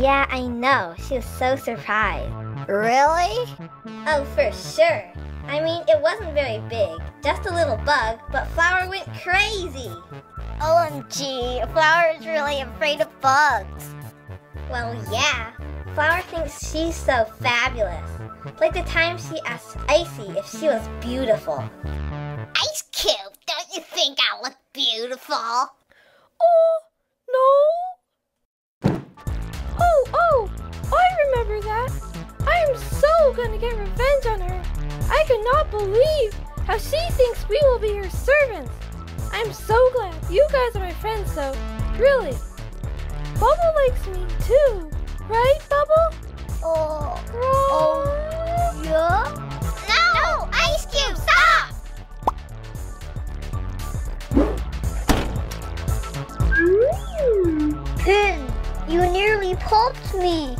Yeah, I know. She was so surprised. Really? Oh, for sure. I mean, it wasn't very big, just a little bug, but Flower went crazy. OMG, Flower is really afraid of bugs. Well, yeah. Flower thinks she's so fabulous. Like the time she asked Icy if she was beautiful. Ice Cube, don't you think I look beautiful? Oh, so gonna get revenge on her. I cannot believe how she thinks we will be her servants. I'm so glad you guys are my friends, so really. Bubble likes me too, right, Bubble? Oh, Oh, yeah? No, Ice Cube, stop! Pin, you nearly popped me.